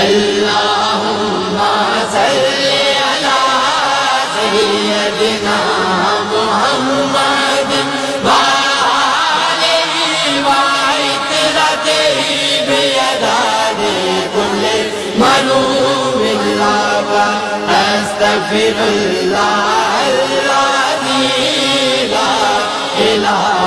اللهم صل على سيدنا محمد وآله وعترته بيدان كل ملوم الله أستغفر الله الذي لا إله